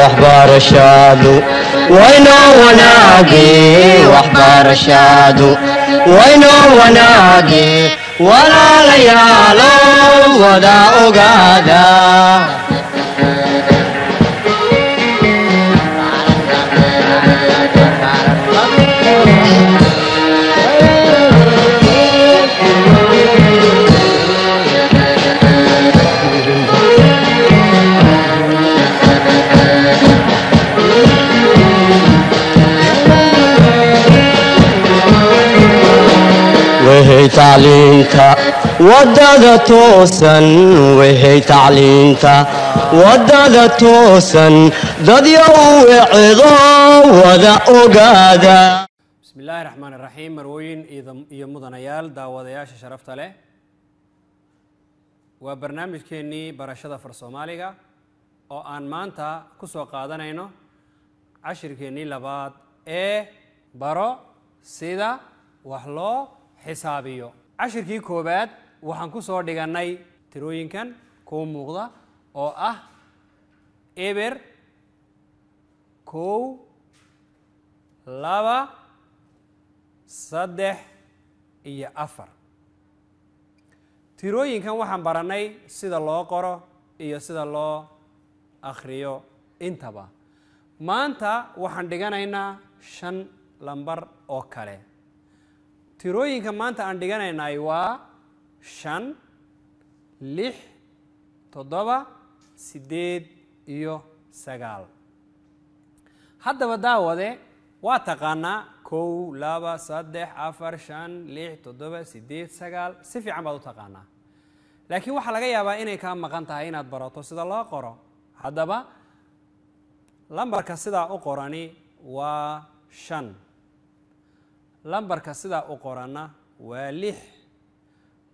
واحبار الشاد وينو وناقي واحبار الشاد وينو وناقي ولا ليالو ودا أقادا tacliinta waddada toosan wehey tacliinta waddada toosan dadyo u wecedo wada ogaada bismi illaahi raxmaan iraxiim marwooyin iyo mudanayaal daawadayaasha sharafta leh waa barnaamijkeennii barashada far soomaaliga oo aan maanta ku soo qaadanayno cashirkeennii labaad ee baro sida wax loo xisaabiyo cashirkii koowaad waxaan ku soo dhigannay tirooyinkan kuu muuqda oo ah eber kow laba saddex iyo afar. Tirooyinkan waxaan barannay sida loo qoro iyo sida loo akhriyo intaba. Maanta waxaan dhiganaynaa shan lambar oo kale tirooyinka maanta aan dhiganaynay waa shan lix toddoba siddeed iyo sagaal. Haddaba daawade waa taqaanaa kow laba saddex afar shan lix toddoba siddeed sagaal. Si fiican baad u taqaanaa. Laakiin waxaa laga yaabaa inay kaa maqan tahay inaad barato sida loo qoro. Haddaba lambarka sidaa u qorani waa shan lambarka sidaa u qoranna waa lix.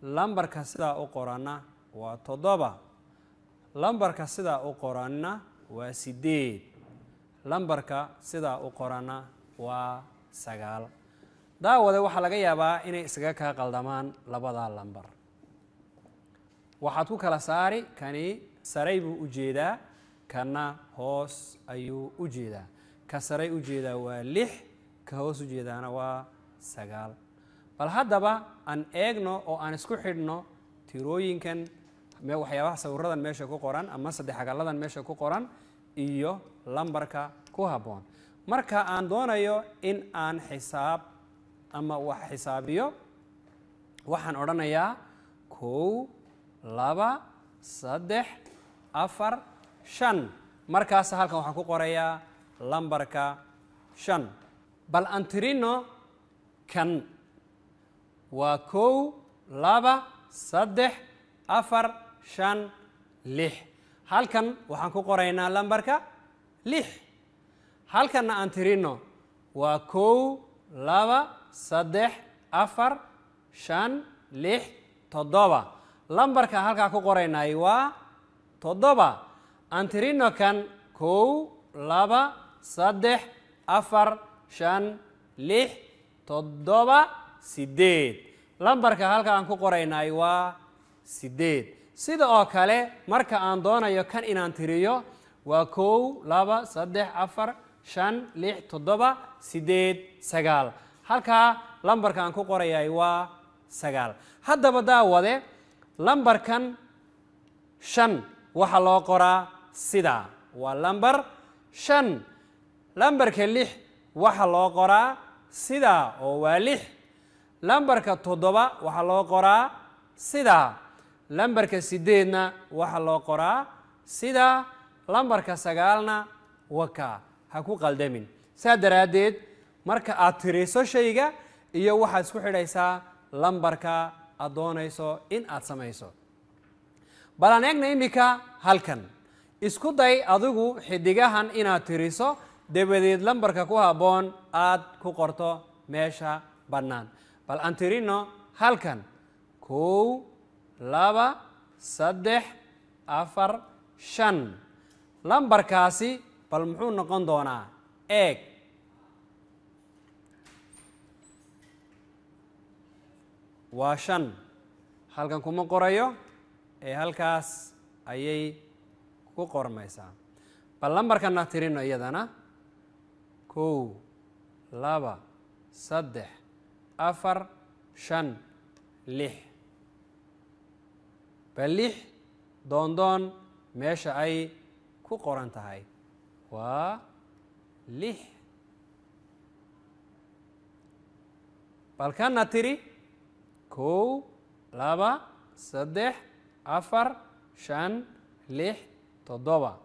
Lambarka sidaa u qoranna waa toddoba. Lambarka sidaa u qoranna waa siddeed. Lambarka sidaa u qoranna waa sagaal. Daawade waxaa laga yaabaa inay isaga kaa qaldamaan labadaa lambar. Waxaad ku kala saari kani saray buu u jeedaa kana hoos ayuu u jeedaa. Ka saray u jeedaa waa lix ka hoos u jeedaana waa sagaal. Bal haddaba aan eegno oo aan isku xidhno tirooyinkan waxyaabaha sawiradan meesha ku qoran ama saddex agalladan meesha ku qoran iyo lambarka ku habboon. Marka aan doonayo in aan xisaab ama wax xisaabiyo waxaan odhanayaa kow laba saddex afar shan. Markaas halkan waxaan ku qorayaa lambarka shan. Bal aan tirino kan. Waa kow laba saddex afar shan lix. Halkan waxaan ku qoraynaa lambarka lix. Halkanna aan tirino waa kow laba saddex afar shan lix toddoba. Lambarka halkaa ku qoraynay waa toddoba. Aan tirino kan kow laba saddex afar shan lix toddoba siddeed. Lambarka halka aan ku qoraynay waa siddeed. Sida oo kale marka aan doonayo kan inaan tiriyo waa kow laba saddex afar shan lix toddoba siddeed sagaal. Halkaa lambarka aan ku qorayay waa sagaal. Haddaba daawade lambarkan shan waxaa loo qoraa sidaa waa lambar shan. Lambarka lix waxaa loo qoraa sidaa oo waa lix. Lambarka toddoba waxaa loo qoraa sidaa lambarka siddeedna waxaa loo qoraa sidaa lambarka sagaalna waka. Ha ku qaldamin. Saa daraaddeed marka aad tiriso shayga iyo waxaad isku xidhaysaa lambarka aad doonayso in aad samayso. Bal aan eegna iminka halkan. Isku day adigu xidigahan inaad tiriso dabadeed lambarka ku habboon aad ku qorto meesha bannaan. Bal aan tirino halkan kow laba saddex afar shan. Lambarkaasi bal muxuu noqon doonaa eeg waa shan. Halkan kuma qorayo ee halkaas ayay ku qormaysaa. Bal lambarkana tirino iyadana kow laba saddex afar shan lix. Bal lix doondoon meesha ay ku qoran tahay. Waa lix. Bal kana tiri kow laba saddex afar shan lix toddoba.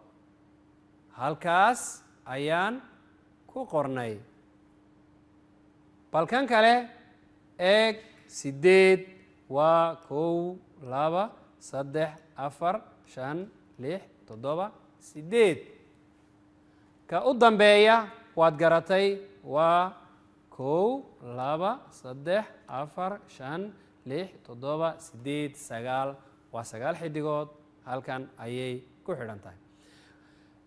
Halkaas ayaan ku qornay bal kan kale eeg siddeed waa kow laba saddex afar shan lix toddoba siddeed ka u dambeeya waad garatay waa kow laba saddex afar shan lix toddoba siddeed sagaal. Waa sagaal xidigood halkan ayay ku xidhan tahay.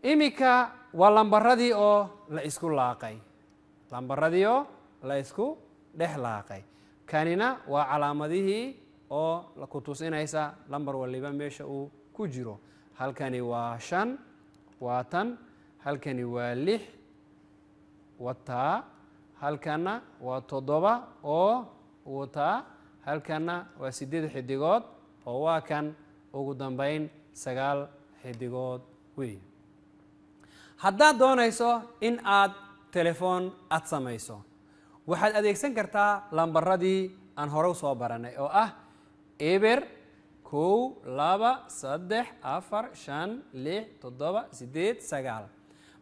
Iminka waa lambaradii oo la isku laaqay. Lambaradii oo la isku dhex kanina waa calaamadihii oo ku tusinaysa lambar waliba meesha uu ku jiro. Halkani waa shan waa tan halkani waa lix wataa halkana waa toddoba oo wataa halkana waa siddeed xidigood oo waa kan. Ugu dambeyn sagaal xidigood weey haddaad doonayso in aad telefoon aad samayso waxaad adeegsan kartaa lambaradii aan hore soo baranay oo ah eber kow laba saddex afar shan lix toddoba siddeed sagaal.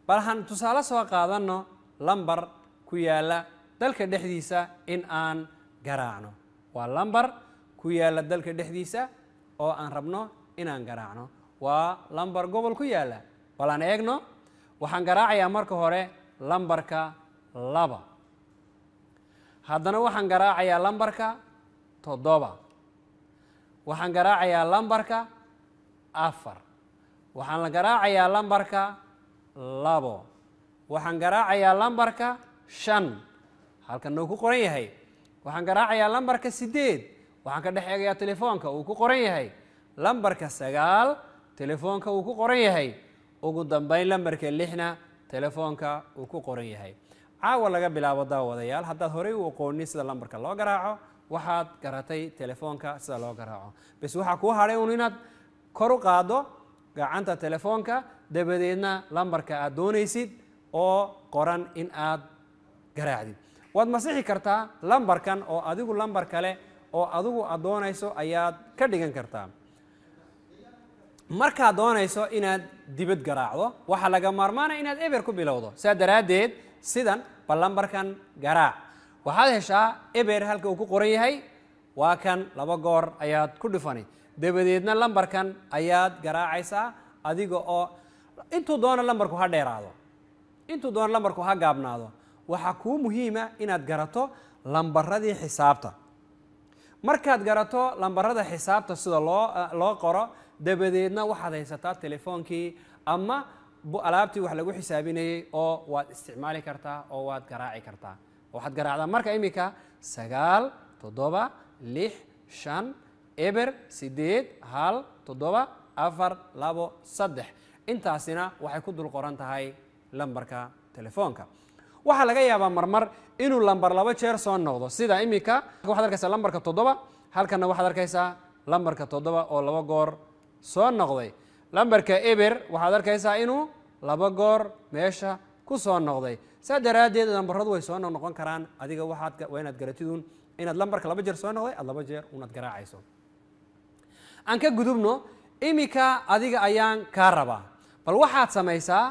Bal han tusaale soo qaadanno lambar ku yaalla dalka dhexdiisa in aan garaacno. Waa lambar ku yaalla dalka dhexdiisa oo aan rabno inaan garaacno. Waa lambar gobol ku yaalla. Bal aan eegno waxaan garaacayaa marka hore lambarka laba haddana waxaan garaacayaa lambarka toddoba. Waxaan garaacayaa lambarka afar. Waxaan la garaacayaa lambarka labo. Waxaan garaacayaa lambarka shan. Halkan uu ku qoran yahay. Waxaan garaacayaa lambarka siddeed. Waxaan ka dhex eegayaa telefoonka uu ku qoran yahay. Lambarka sagaal telefoonka uu ku qoran yahay. Ugu dambeyn lambarka lixna telefoonka uu ku qoran yahay caawa laga bilaabo daawadayaal. Haddaad horey u aqoonin sida lambarka loo garaaco waxaad garatay telefoonka sida loo garaaco. Bes waxaa kuu hadhay un inaad kor u qaaddo gacanta telefoonka dabadeedna lambarka aad doonaysid oo qoran in aad garaacdid. Waad masixi kartaa lambarkan oo adigu lambar kale oo adigu aad doonayso ayaad ka dhigan kartaa. Markaad doonayso inaad dibad garaacdo waxaa laga maarmaanaya inaad eber ku bilowdo. Saa daraaddeed sidan bal lambarkan garaac waxaad heshaa eber halka uu ku qoran yahay waa kan laba goor ayaad ku dhifani dabadeedna lambarkan ayaad garaacaysaa adiga oo intuu doono lambarku ha dheeraado intuu doono lambarku ha gaabnaado waxaa kuu muhiima inaad garato lambaradii xisaabta. Markaad garato lambarada xisaabta sida loo loo qoro dabadeedna waxaad haysataa telefoonkii ama alaabtii wax lagu xisaabinayey oo waad isticmaali kartaa oo waad garaaci kartaa. Waxaad garaacdaa marka iminka sagaal toddoba lix shan eber siddeed hal toddoba afar labo saddex. Intaasina waxay ku dul qoran tahay lambarka telefoonka. Waxaa laga yaabaa marmar inuu lambar laba jeer soo noqdo. Sida iminka waxaad arkaysaa lambarka toddoba halkanna waxaad arkaysaa lambarka toddoba oo laba goor soo noqday lambarka eber waxaad arkaysaa inuu laba goor meesha ku soo noqday. Saa daraaddeed lambaradu way soo noqnoqon karaan. Adiga waxaad waa inaad garatidun. Inaad lambarka laba jeer soo noqday aad laba jeer unaad garaacayso. Aan ka gudubno iminka adiga ayaan kaa rabaa. Bal waxaad samaysaa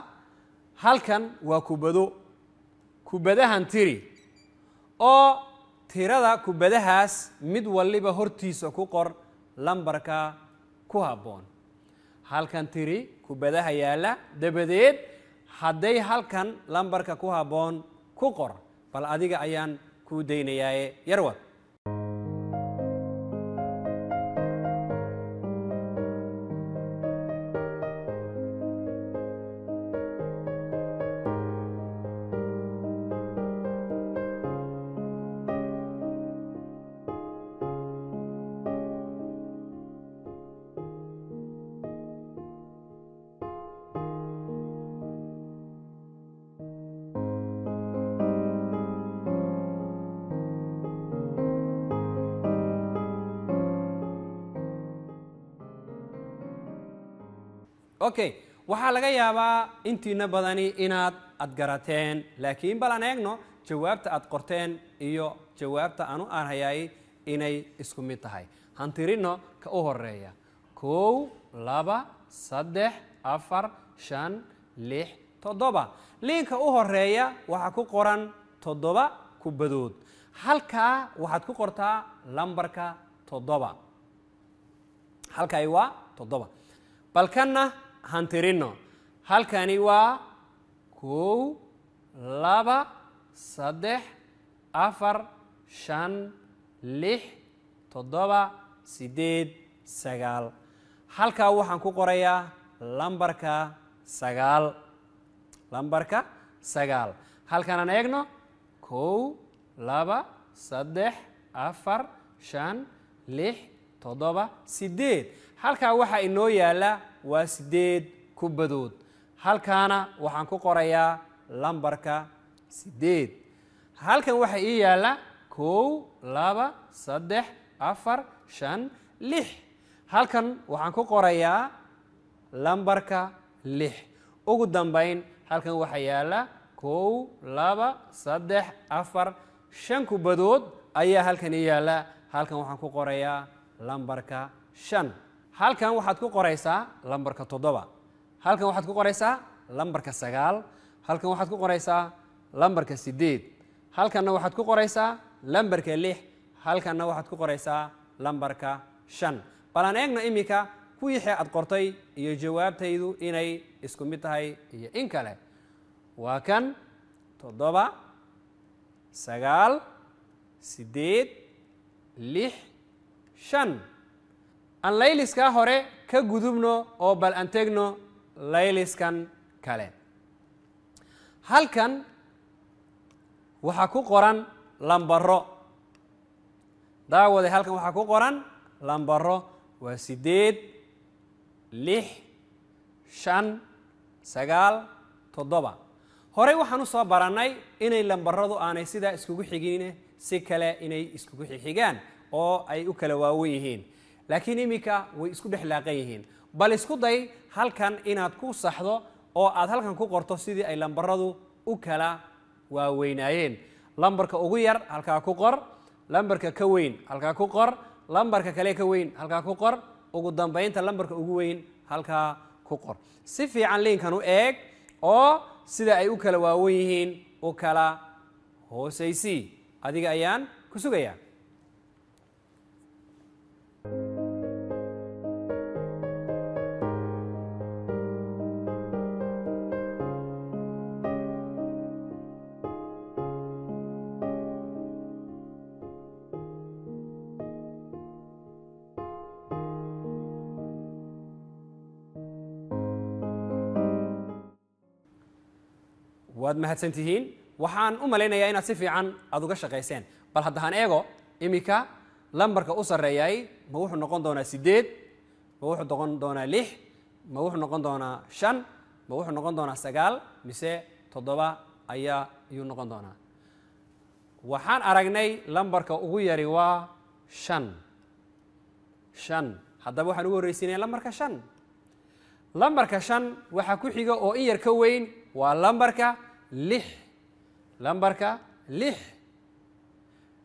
halkan waa kubado. Kubadahan tiri. Oo tirada kubadahaas mid waliba hortiisa ku qor lambarka ku habboon halkan tiri kubadaha yaalla dabadeed hadday halkan lambarka ku habboon ku qor bal adiga ayaan kuu daynayaaye yarwad okay waxaa laga yaabaa intiina badani inaad ad garateen laakiin bal aan eegno jawaabta aad qorteen iyo jawaabta aan hayay inay isku mid tahay. Hantirino ka u horreeya kow laba saddex afar shan lix toddoba. Liinka u horreeya waxaa ku qoran toddoba kubadood halkaa waxaad ku qortaa lambarka toddoba. Halkani waa toddoba. Balkanna hantirino halkani waa kow laba saddex afar shan lix toddoba siddeed sagaal. Halkaa waxaan ku qorayaa lambarka sagaal. Lambarka sagaal. Halkan aan eegno kow laba saddex afar shan lix toddoba siddeed. Halkaa waxaa inoo yaalla waa siddeed kubadood halkaana waxaan ku qorayaa lambarka siddeed halkan waxaa ii yaalla kow laba saddex afar shan lix halkan waxaan ku qorayaa lambarka lix ugu dambayn halkan waxaa yaalla kow laba saddex afar shan kubadood ayaa halkan ii yaalla halkan waxaan ku qorayaa lambarka shan halkan waxaad ku qoraysaa lambarka toddoba. Halkan waxaad ku qoraysaa lambarka sagaal. Halkan waxaad ku qoraysaa lambarka siddeed. Halkanna waxaad ku qoraysaa lambarka lix. Halkanna waxaad ku qoraysaa lambarka shan. Bal aan eegno iminka kuwixii aad qortay iyo jawaabtaydu inay isku mid tahay iyo in kale. Waa kan toddoba sagaal siddeed lix shan aan layliskaa hore ka gudubno oo bal aan tegno layliskan kale. Halkan waxaa ku qoran lambaro daawade halkan waxaa ku qoran lambaro waa siddeed lix shan sagaal toddoba. Horey waxaan u soo barannay inay lambaradu aanay sidaa iskugu xigin si kale inay iskugu xixigaan oo ay u kala waawen yihiin laakiin iminka way isku dhex laaqan yihiin. Bal isku day halkan inaad ku saxdo oo aad halkan ku qorto sidii ay lambaradu u kala waaweynaayeen lambarka ugu yar halkaa ku qor. Lambarka ka weyn halkaa ku qor. Lambarka kale ka weyn halkaa ku qor. Ugu dambaynta lambarka ugu weyn halkaa ku qor. Si fiican liinkan u eeg oo sida ay u kala waawen yihiin u kala hoosaysii adiga ayaan ku sugayaa waad mahadsan tihiin waxaan u malaynayaa inaad si fiican aada uga shaqayseen. Bal haddahaan eego iminka lambarka u sarreeyay ma wuxuu noqon doonaa siddeed ma wuxuu noqon doonaa lix ma wuxuu noqon doonaa shan ma wuxuu noqon doonaa sagaal mise toddoba ayaa ayuu noqon doonaa. Waxaan aragnay lambarka ugu yari waa shan. Shan. Haddaba waxaan ugu horreysiinaya lambarka shan. Lambarka shan waxaa ku xiga oo in yar ka weyn waa lambarka lix. Lambarka lix.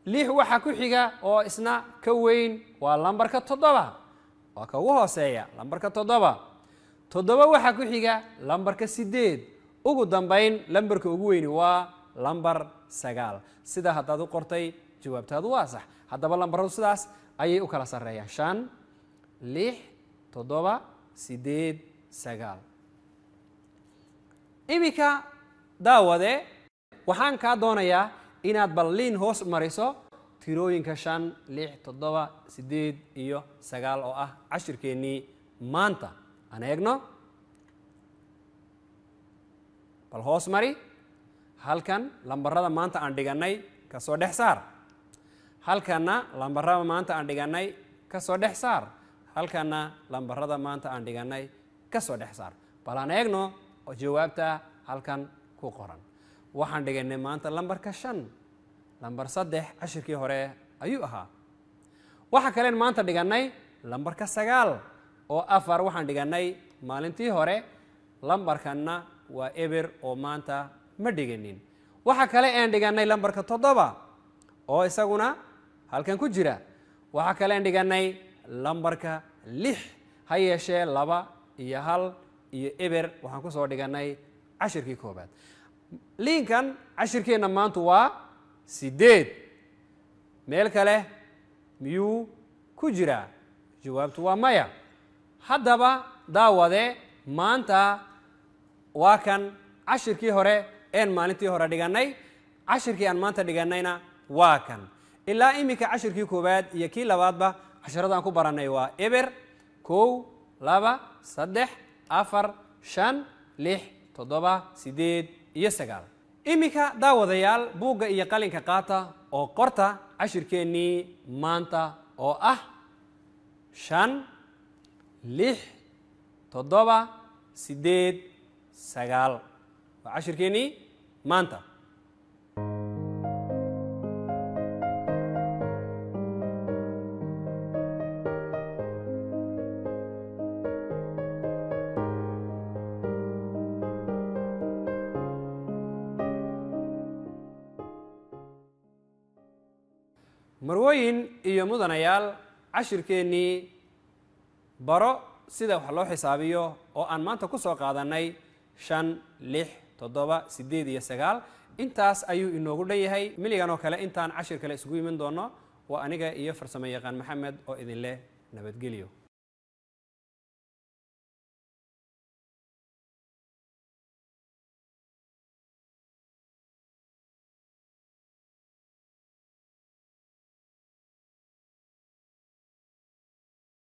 Lix waxaa ku xiga oo isna ka weyn waa lambarka toddoba. Waa ka ugu hooseeya lambarka toddoba. Toddoba waxaa ku xiga lambarka siddeed ugu dambayn lambarka ugu weyni waa lambar sagaal. Sidaa haddaad u qortay jawaabtaadu waa sax. Haddaba lambaradu sidaas ayay u kala sarreeyaan. Shan lix toddoba siddeed sagaal. Iminka daawade waxaan kaa doonayaa inaad balliin hoos mariso tirooyinka shan lix toddoba siddeed iyo sagaal oo ah cashirkeennii maanta aan eegno bal hoos mari halkan lambarada maanta aan dhigannay ka soo dhex saar. Halkanna lambarada maanta aan dhigannay ka soo dhex saar. Halkanna lambarada maanta aan dhigannay ka soo dhex saar. Bal aan eegno oo jawaabta halkan ku qoran. Waxaan dhiganay maanta lambarka shan lambar saddex cashirkii hore ayuu ahaa. Waxaa kaleen maanta dhigannay lambarka sagaal oo afar waxaan dhigannay maalintii hore lambarkanna waa eber oo maanta ma dhiganin waxa kale aan dhigannay lambarka toddoba oo isaguna halkan ku jira. Waxaa kale aan dhigannay lambarka lix ha yeeshee laba iyo hal iyo eber waxaan ku soo dhigannay cashirkii koobaad liinkan cashirkeenna maantu waa siddeed meel kale miyuu ku jiraa jawaabtu waa maya haddaba daawade maanta waa kan cashirkii hore een maalintii hore dhigannay cashirkii aan maanta dhigannayna waa kan ilaa iminka cashirkii koowaad iyo kii labaadba casharadaan ku barannay waa eber kow laba saddex afar shan lix toddoba siddeed iyo sagaal. Iminka daawadayaal buugga iyo qalinka qaata oo qorta cashirkeennii maanta oo ah shan lix toddoba siddeed sagaal. Waa cashirkeennii maanta mudanayaal cashirkeennii baro sida wax loo xisaabiyo oo aan maanta ku soo qaadannay shan lix toddoba siddeed iyo sagaal. Intaas ayuu inoogu dhan yahay miligan oo kale intaan cashir kale isugu iman doono waa aniga iyo farsamo yaqaan maxamed oo idin leh nabadgelyo